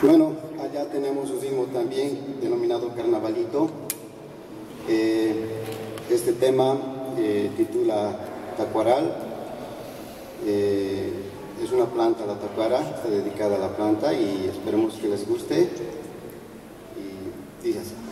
Bueno, allá tenemos un ritmo también denominado Carnavalito. Eh, este tema eh, titula Tacuaral. Eh, es una planta, la tacuara, está dedicada a la planta y esperemos que les guste. Y dice así.